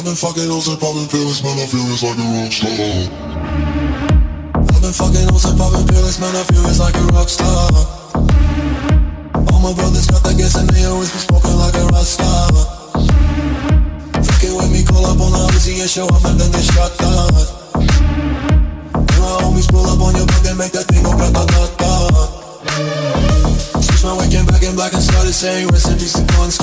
I've been fucking hoes and popping pills, man, I feel it's like a rock star. I've been fucking hoes and popping pills, man, I feel it's like a rock star. All my brothers got that gas and they always be smoking like a rock star. Fucking with me, call up on the Uzi and show up and then they shot down. And my homies pull up on your block and make that thing go grata-ta-ta. Switch my waking back in black and started saying rest in peace to guns.